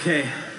Okay.